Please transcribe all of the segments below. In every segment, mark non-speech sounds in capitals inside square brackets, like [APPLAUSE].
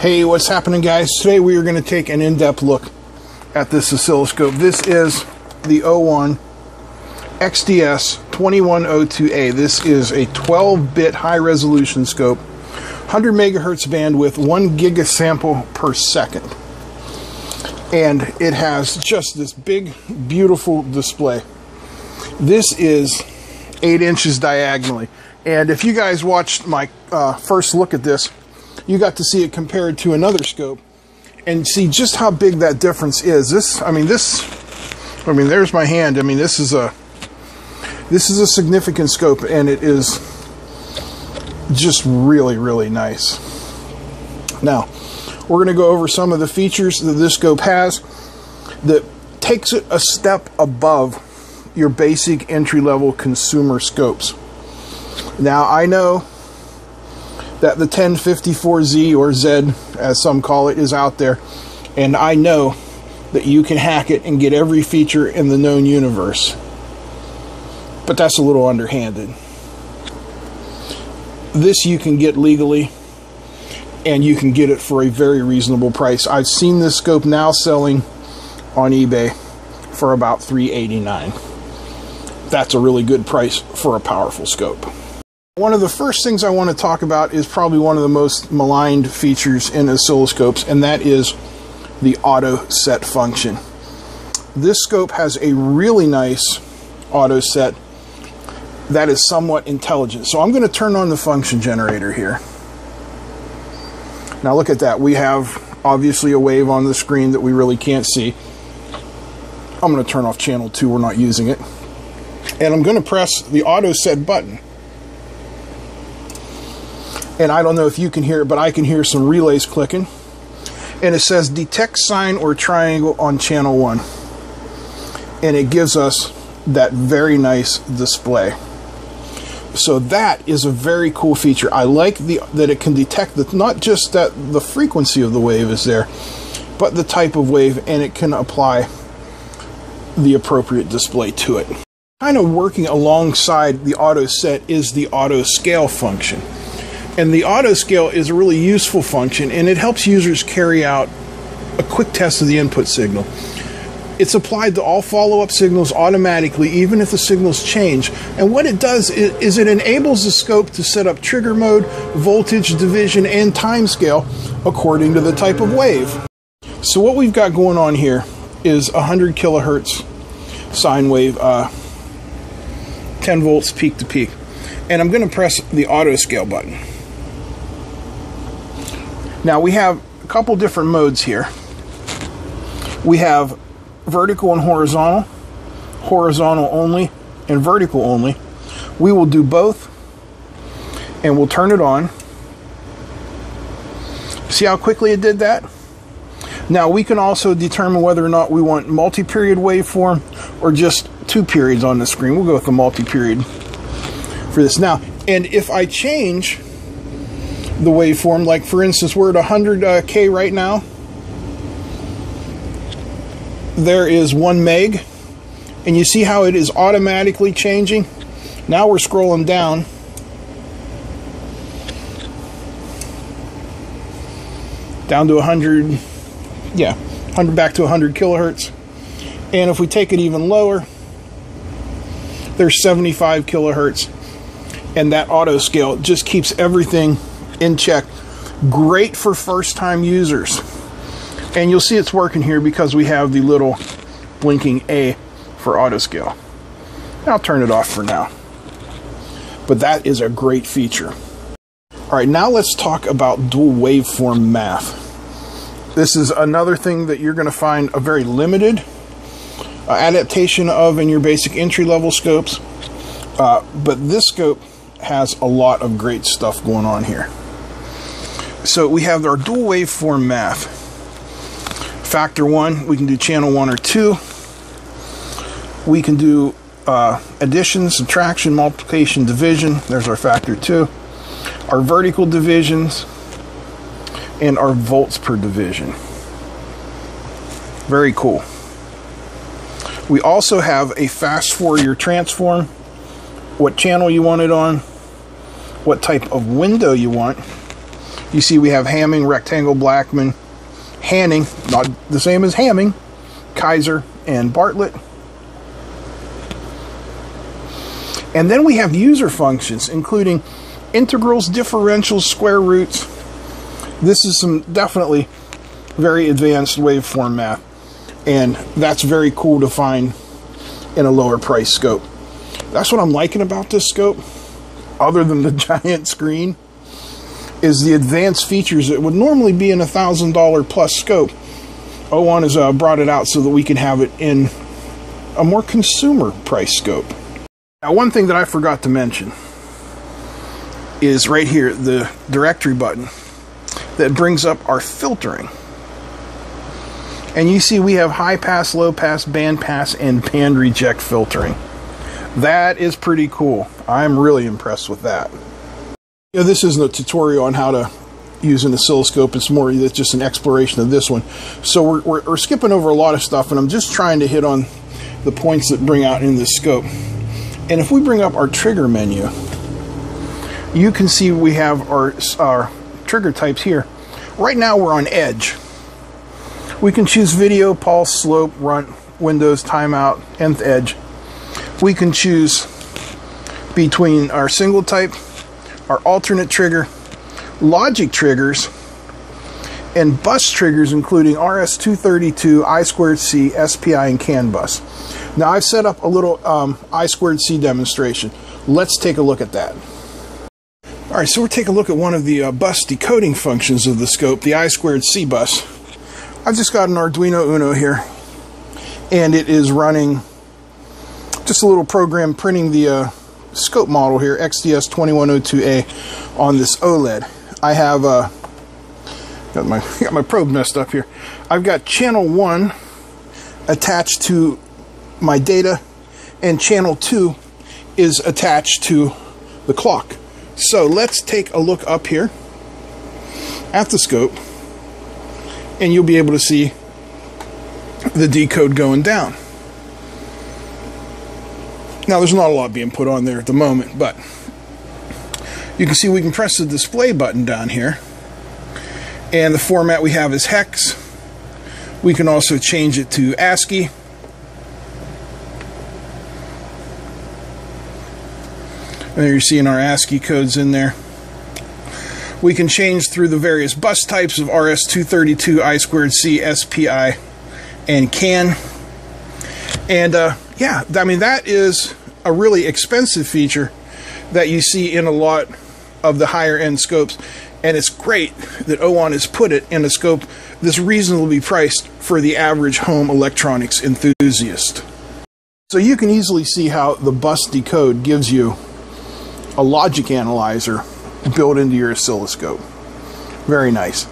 Hey, what's happening, guys? Today we are going to take an in depth look at this oscilloscope. This is the OWON XDS 2102A. This is a 12 bit high resolution scope, 100 megahertz bandwidth, 1 gigasample per second. And it has just this big, beautiful display. This is 8 inches diagonally. And if you guys watched my uh, first look at this, you got to see it compared to another scope and see just how big that difference is. This, I mean, this, I mean, there's my hand. I mean, this is a, this is a significant scope and it is just really, really nice. Now, we're going to go over some of the features that this scope has that takes it a step above your basic entry level consumer scopes. Now, I know that the 1054Z or Z, as some call it, is out there. And I know that you can hack it and get every feature in the known universe. But that's a little underhanded. This you can get legally, and you can get it for a very reasonable price. I've seen this scope now selling on eBay for about 389 That's a really good price for a powerful scope. One of the first things I want to talk about is probably one of the most maligned features in oscilloscopes, and that is the auto set function. This scope has a really nice auto set that is somewhat intelligent. So I'm going to turn on the function generator here. Now look at that. We have obviously a wave on the screen that we really can't see. I'm going to turn off channel 2. We're not using it. And I'm going to press the auto set button and I don't know if you can hear it, but I can hear some relays clicking. And it says detect sine or triangle on channel 1. And it gives us that very nice display. So that is a very cool feature. I like the that it can detect the, not just that the frequency of the wave is there, but the type of wave and it can apply the appropriate display to it. Kind of working alongside the auto set is the auto scale function. And the auto scale is a really useful function and it helps users carry out a quick test of the input signal. It's applied to all follow up signals automatically, even if the signals change. And what it does is, it enables the scope to set up trigger mode, voltage division, and time scale according to the type of wave. So, what we've got going on here is 100 kilohertz sine wave, uh, 10 volts peak to peak. And I'm going to press the auto scale button. Now we have a couple different modes here. We have vertical and horizontal, horizontal only, and vertical only. We will do both and we'll turn it on. See how quickly it did that? Now we can also determine whether or not we want multi-period waveform or just two periods on the screen. We'll go with the multi-period for this. Now, and if I change the waveform. Like for instance, we're at 100k uh, right now. There is one meg, and you see how it is automatically changing. Now we're scrolling down. Down to 100, yeah, 100 back to 100 kilohertz. And if we take it even lower, there's 75 kilohertz. And that auto scale just keeps everything in check. Great for first time users. And you'll see it's working here because we have the little blinking A for auto scale. I'll turn it off for now. But that is a great feature. All right, now let's talk about dual waveform math. This is another thing that you're going to find a very limited uh, adaptation of in your basic entry level scopes. Uh, but this scope has a lot of great stuff going on here. So we have our dual waveform math. Factor one, we can do channel one or two. We can do uh, addition, subtraction, multiplication, division. There's our factor two. Our vertical divisions and our volts per division. Very cool. We also have a fast Fourier transform, what channel you want it on, what type of window you want, You see, we have Hamming, Rectangle, Blackman, Hanning, not the same as Hamming, Kaiser, and Bartlett. And then we have user functions, including integrals, differentials, square roots. This is some definitely very advanced waveform math, and that's very cool to find in a lower price scope. That's what I'm liking about this scope, other than the [LAUGHS] giant screen, is the advanced features that would normally be in a thousand dollar plus scope. OWON has uh, brought it out so that we can have it in a more consumer price scope. Now, one thing that I forgot to mention is right here the directory button that brings up our filtering. And you see we have high pass, low pass, band pass, and band reject filtering. That is pretty cool. I'm really impressed with that. This isn't a tutorial on how to use an oscilloscope. It's more just an exploration of this one. So we're, we're, we're skipping over a lot of stuff, and I'm just trying to hit on the points that bring out in this scope. And if we bring up our trigger menu, you can see we have our, our trigger types here. Right now we're on edge. We can choose video, pulse, slope, runt, windows, timeout, nth edge. We can choose between our single type, our alternate trigger, logic triggers, and bus triggers including RS-232, I2C, SPI, and CAN bus. Now I've set up a little um, I2C demonstration. Let's take a look at that. All right, so we'll take a look at one of the uh, bus decoding functions of the scope, the I2C bus. I've just got an Arduino Uno here, and it is running just a little program printing the uh, scope model here, XDS2102A, on this OLED. I have uh, got my [LAUGHS] got my probe messed up here. I've got channel one attached to my data, and channel two is attached to the clock. So let's take a look up here at the scope and you'll be able to see the decode going down. Now there's not a lot being put on there at the moment, but you can see we can press the display button down here and the format we have is hex. We can also change it to ASCII There you're seeing our ASCII codes in there. We can change through the various bus types of RS-232, I2C, SPI, and CAN. And uh, yeah, I mean, that is a really expensive feature that you see in a lot of the higher end scopes. And it's great that OWON has put it in a scope that's reasonably priced for the average home electronics enthusiast. So you can easily see how the bus decode gives you a logic analyzer built into your oscilloscope. Very nice.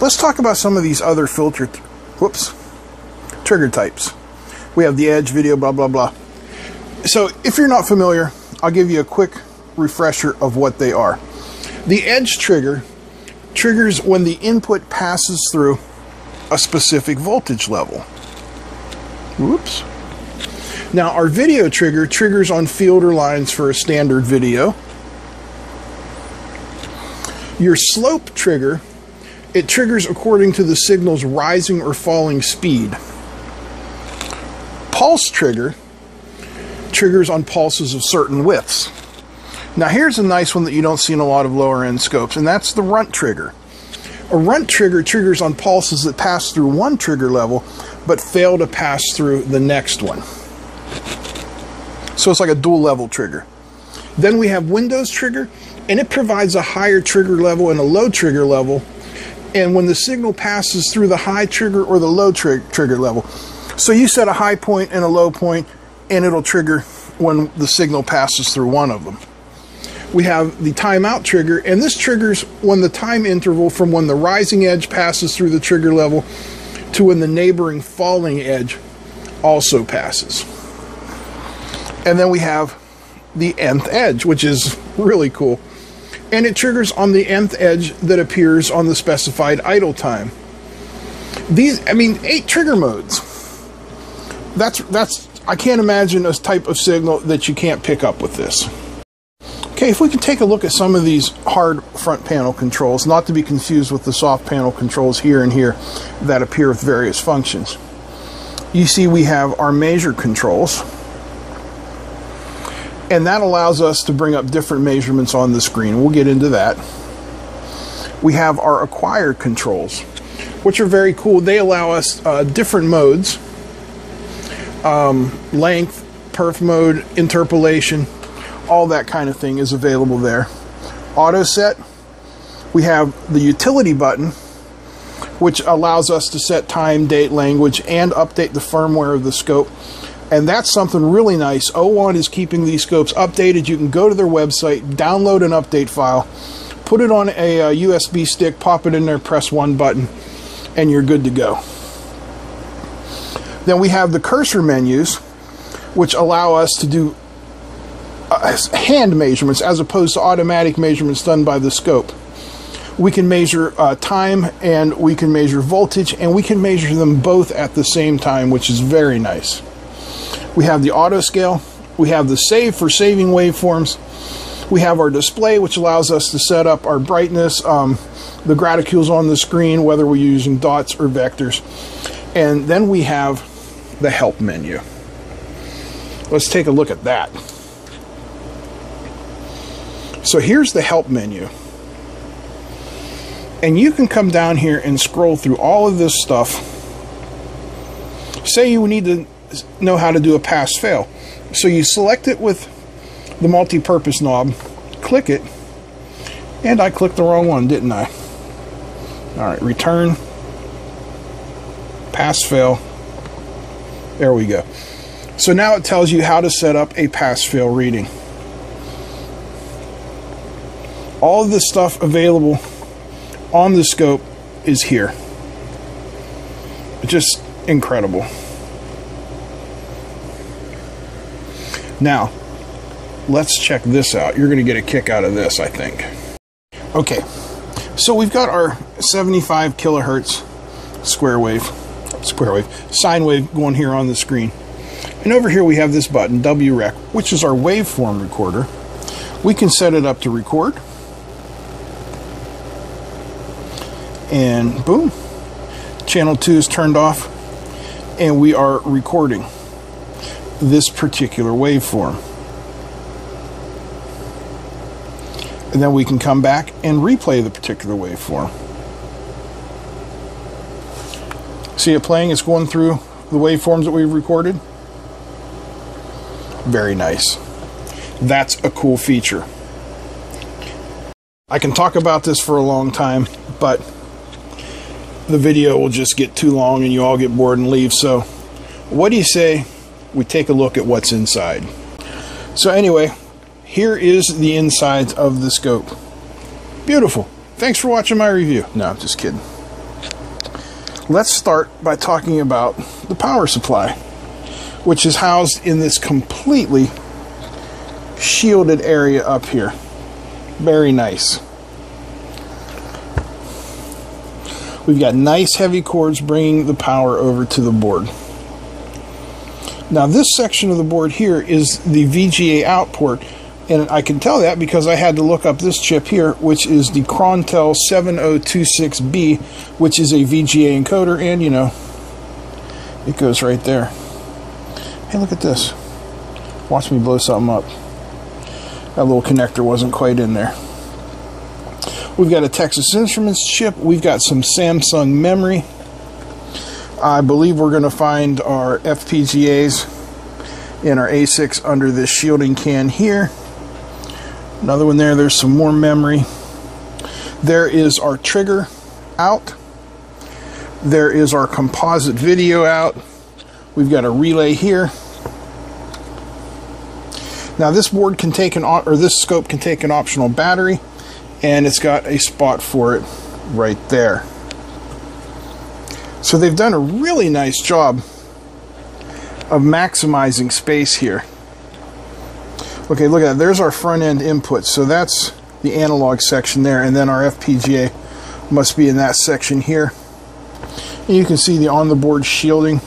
Let's talk about some of these other filter, whoops, trigger types. We have the edge, video, blah, blah, blah. So if you're not familiar, I'll give you a quick refresher of what they are. The edge trigger triggers when the input passes through a specific voltage level. Whoops. Now our video trigger triggers on fielder lines for a standard video. Your slope trigger, it triggers according to the signal's rising or falling speed. Pulse trigger triggers on pulses of certain widths. Now here's a nice one that you don't see in a lot of lower end scopes, and that's the runt trigger. A runt trigger triggers on pulses that pass through one trigger level but fail to pass through the next one. So it's like a dual level trigger. Then we have Windows trigger, and it provides a higher trigger level and a low trigger level. And when the signal passes through the high trigger or the low tri trigger level. So you set a high point and a low point, and it'll trigger when the signal passes through one of them. We have the timeout trigger, and this triggers when the time interval from when the rising edge passes through the trigger level to when the neighboring falling edge also passes. And then we have the nth edge, which is really cool. And it triggers on the nth edge that appears on the specified idle time. These, I mean, eight trigger modes. That's, that's, I can't imagine a type of signal that you can't pick up with this. Okay, if we can take a look at some of these hard front panel controls, not to be confused with the soft panel controls here and here that appear with various functions. You see we have our measure controls, and that allows us to bring up different measurements on the screen. We'll get into that. We have our acquired controls, which are very cool. They allow us uh, different modes, um, length, perf mode, interpolation, all that kind of thing is available there. Auto set, we have the utility button, which allows us to set time, date, language, and update the firmware of the scope. And that's something really nice. OWON is keeping these scopes updated. You can go to their website, download an update file, put it on a, a USB stick, pop it in there, press one button, and you're good to go. Then we have the cursor menus, which allow us to do uh, hand measurements as opposed to automatic measurements done by the scope. We can measure uh, time and we can measure voltage and we can measure them both at the same time, which is very nice. We have the auto scale, we have the save for saving waveforms, we have our display, which allows us to set up our brightness, um, the graticules on the screen, whether we're using dots or vectors. And then we have the help menu. Let's take a look at that. So here's the help menu. And you can come down here and scroll through all of this stuff. Say you need to know how to do a pass fail. So you select it with the multi-purpose knob, click it, and I clicked the wrong one, didn't I? Alright, return, pass fail. There we go. So now it tells you how to set up a pass fail reading all of the stuff available on the scope is here. Just incredible. Now, let's check this out. You're going to get a kick out of this, I think. Okay, so we've got our 75 kilohertz square wave, square wave, sine wave going here on the screen. And over here we have this button, WREC, which is our waveform recorder. We can set it up to record and boom channel 2 is turned off and we are recording this particular waveform and then we can come back and replay the particular waveform see it playing it's going through the waveforms that we've recorded very nice that's a cool feature I can talk about this for a long time but the video will just get too long and you all get bored and leave. So, what do you say we take a look at what's inside? So, anyway, here is the insides of the scope. Beautiful. Thanks for watching my review. No, I'm just kidding. Let's start by talking about the power supply, which is housed in this completely shielded area up here. Very nice. We've got nice heavy cords bringing the power over to the board. Now this section of the board here is the VGA out port and I can tell that because I had to look up this chip here which is the Chrontel 7026B which is a VGA encoder and you know it goes right there. Hey look at this. Watch me blow something up. That little connector wasn't quite in there. We've got a Texas Instruments chip. We've got some Samsung memory. I believe we're going to find our FPGAs in our ASICs under this shielding can here. Another one there. There's some more memory. There is our trigger out. There is our composite video out. We've got a relay here. Now this board can take an or this scope can take an optional battery and it's got a spot for it right there. So they've done a really nice job of maximizing space here. Okay, look at that. There's our front end input. So that's the analog section there, and then our FPGA must be in that section here. And you can see the on the board shielding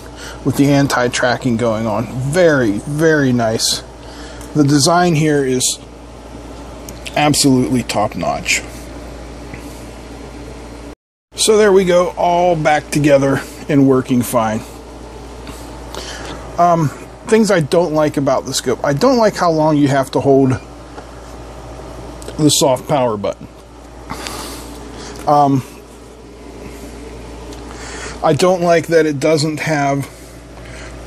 with the anti tracking going on. Very, very nice. The design here is absolutely top notch. So there we go, all back together and working fine. Um, things I don't like about the scope. I don't like how long you have to hold the soft power button. Um, I don't like that it doesn't have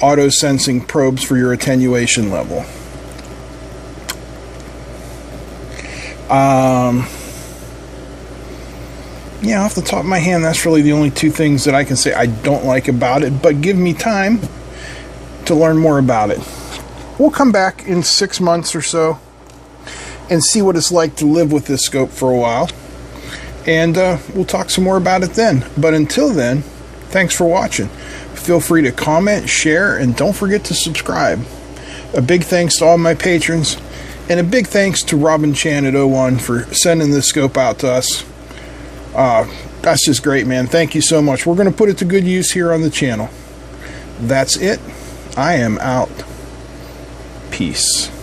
auto sensing probes for your attenuation level. Um, yeah, off the top of my hand, that's really the only two things that I can say I don't like about it, but give me time to learn more about it. We'll come back in six months or so and see what it's like to live with this scope for a while. And uh, we'll talk some more about it then. But until then, thanks for watching. Feel free to comment, share, and don't forget to subscribe. A big thanks to all my patrons, and a big thanks to Robin Chan at OWON for sending this scope out to us. Uh, that's just great, man. Thank you so much. We're going to put it to good use here on the channel. That's it. I am out. Peace.